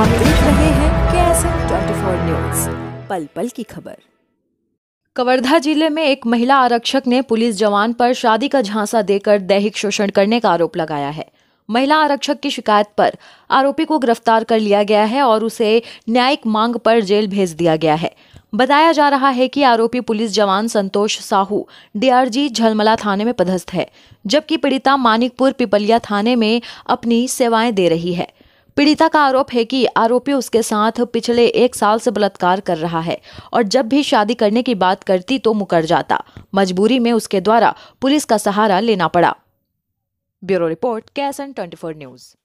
आप देख रहे हैं के ट्वेंटी फोर न्यूज़ पल पल की खबर। कवर्धा ज़िले में एक महिला आरक्षक ने पुलिस जवान पर शादी का झांसा देकर दैहिक शोषण करने का आरोप लगाया है। महिला आरक्षक की शिकायत पर आरोपी को गिरफ़्तार कर लिया गया है और उसे न्यायिक मांग पर जेल भेज दिया गया है। बताया जा रहा है कि आरोपी पुलिस जवान संतोष साहू, डीआरजी झलमला थाने में पदस्थ है, जबकि पीड़िता मानिकपुर पिपलिया थाने में अपनी सेवाएँ दे रही है। पीड़िता का आरोप है कि आरोपी उसके साथ पिछले एक साल से बलात्कार कर रहा है और जब भी शादी करने की बात करती तो मुकर जाता। मजबूरी में उसके द्वारा पुलिस का सहारा लेना पड़ा। ब्यूरो रिपोर्ट, कैसन ट्वेंटी न्यूज़।